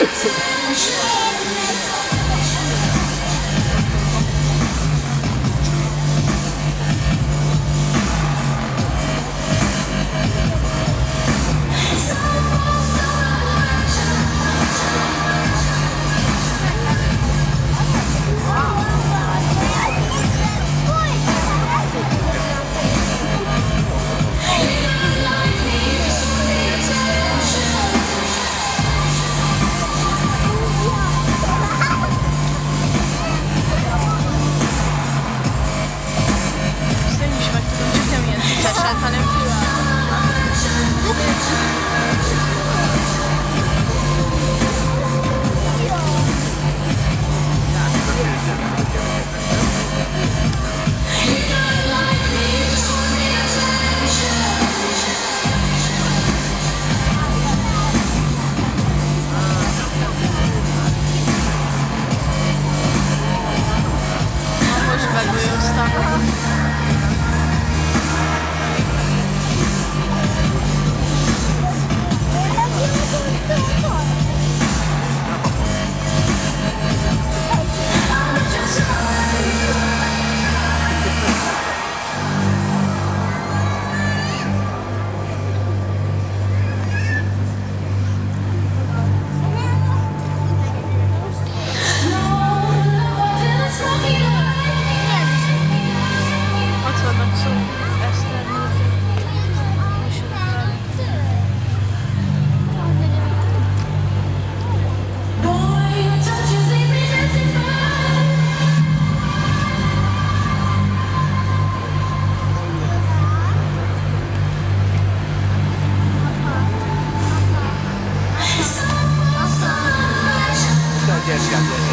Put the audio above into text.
よろしくお願いします。gracias y a todos.